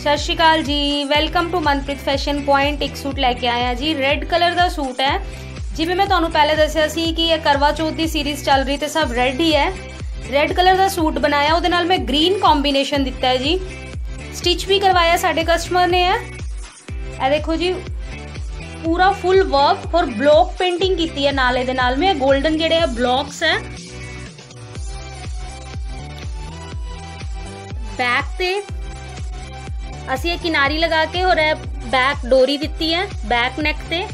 सत श्रीकाल जी। Welcome to Manpreet fashion point एक सूट लैके आया जी। रेड कलर का सूट है। जिम्मे मैं थोड़ा पहले दसिया कि यह करवा चौथ की सीरीज़ चल रही तो सब रेड ही है। रेड कलर का सूट बनाया वो मैं ग्रीन कॉम्बीनेशन दिता है जी। स्टिच भी करवाया साढ़े कस्टमर ने है। यह देखो जी, पूरा फुल वर्क और ब्लॉक पेंटिंग की है नाले के नाल। में गोल्डन जेडे ब्लॉक्स है। बैक से ਅਸੀਂ ਇਹ ਕਿਨਾਰੀ ਲਗਾ ਕੇ ਹੋਰ ਇਹ ਬੈਕ ਡੋਰੀ ਦਿੱਤੀ ਹੈ ਬੈਕ ਨੈਕ ਤੇ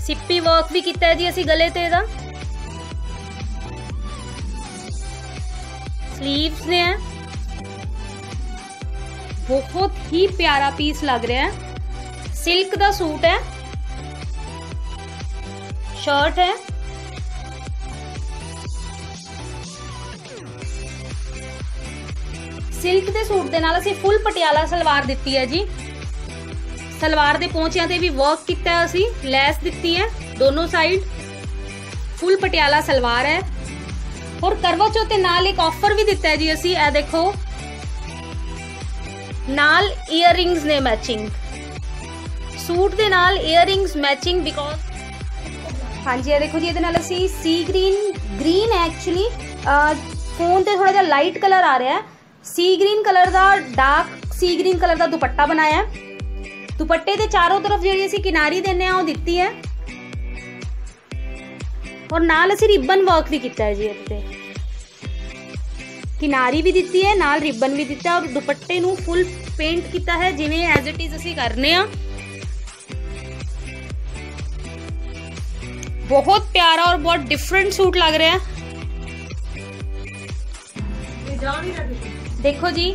ਸਿੱਪੀ ਵਰਕ ਵੀ ਕੀਤਾ ਹੈ ਜੀ ਅਸੀਂ ਗਲੇ ਤੇ ਇਹਦਾ स्लीव्स ने है बहुत ही प्यारा पीस लग रहा है सिल्क का सूट है शर्ट है ਸਿਲਕ ਦੇ ਸੂਟ ਦੇ ਨਾਲ ਅਸੀਂ ਫੁੱਲ ਪਟਿਆਲਾ ਸਲਵਾਰ ਦਿੱਤੀ ਹੈ ਜੀ। ਸਲਵਾਰ ਦੇ ਪੋਂਚਿਆਂ ਤੇ ਵੀ ਵਰਕ ਕੀਤਾ ਹੈ ਅਸੀਂ, ਲੈਸ ਦਿੱਤੀ ਹੈ ਦੋਨੋਂ ਸਾਈਡ ਫੁੱਲ ਪਟਿਆਲਾ ਸਲਵਾਰ ਹੈ। ਔਰ ਕਰਵਾ ਤੇ ਨਾਲ ਇੱਕ ਆਫਰ ਵੀ ਦਿੱਤਾ ਹੈ ਜੀ ਅਸੀਂ, ਇਹ ਦੇਖੋ। ਨਾਲ 이어ਰਿੰਗਸ ਨੇ ਮੈਚਿੰਗ ਸੂਟ ਦੇ ਨਾਲ 이어ਰਿੰਗਸ ਮੈਚਿੰਗ ਬਿਕੋਜ਼ ਹਾਂਜੀ, ਇਹ ਦੇਖੋ ਜੀ, ਇਹਦੇ ਨਾਲ ਅਸੀਂ sea green green actually phone ਤੇ ਥੋੜਾ ਜਿਹਾ ਲਾਈਟ ਕਲਰ ਆ ਰਿਹਾ ਹੈ। ਸੀ ਗ੍ਰੀਨ ਕਲਰ ਦਾ ਡਾਰਕ ਸੀ ਗ੍ਰੀਨ ਕਲਰ ਦਾ ਦੁਪੱਟਾ ਬਣਾਇਆ ਦੁਪੱਟੇ ਦੇ ਚਾਰੋਂ ਤਰਫ ਜਿਹੜੀ ਅਸੀਂ ਕਿਨਾਰੀ ਦਿੰਨੇ ਆ ਉਹ ਦਿੱਤੀ ਹੈ ਔਰ ਨਾਲ ਅਸੀਂ ਰਿਬਨ ਵਰਕ ਵੀ ਕੀਤਾ ਹੈ ਜੀ ਇੱਥੇ ਕਿਨਾਰੀ ਵੀ ਦਿੱਤੀ ਹੈ ਨਾਲ ਰਿਬਨ ਵੀ ਦਿੱਤਾ ਔਰ ਦੁਪੱਟੇ ਨੂੰ ਫੁੱਲ ਪੇਂਟ ਕੀਤਾ ਹੈ ਜਿਵੇਂ ਐਜ਼ ਇਟ ਇਜ਼ ਅਸੀਂ ਕਰਨੇ ਆ ਬਹੁਤ ਪਿਆਰਾ ਔਰ ਬਹੁਤ ਡਿਫਰੈਂਟ ਸੂਟ ਲੱਗ ਰਿਹਾ ਹੈ देखो जी,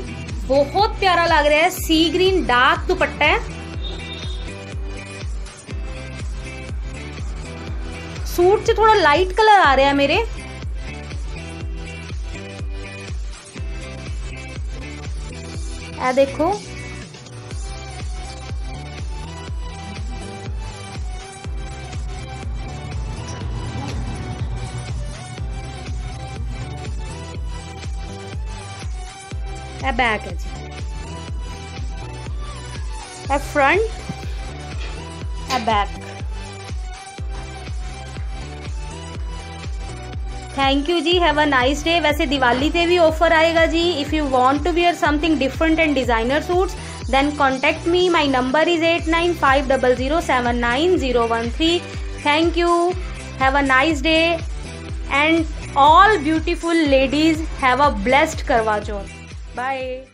बहुत प्यारा लग रहा है। सी ग्रीन डार्क दुपट्टा है। सूट से थोड़ा लाइट कलर आ रहा है मेरे। देखो ए बैक है जी ए फ्रंट ए बैक थैंक यू जी हैव अ नाइस डे वैसे दिवाली पे भी ऑफ़र आएगा जी if you want to wear something different and designer suits then contact me my number is eight nine five double zero seven nine zero one three thank you have a nice day and all beautiful ladies have a blessed Karva Chauth Bye.